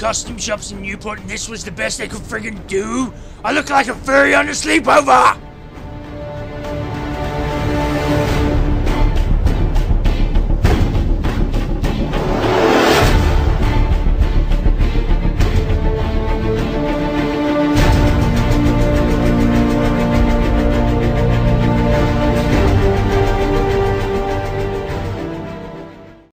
costume shops in Newport and this was the best they could friggin' do? I look like a furry on a sleepover!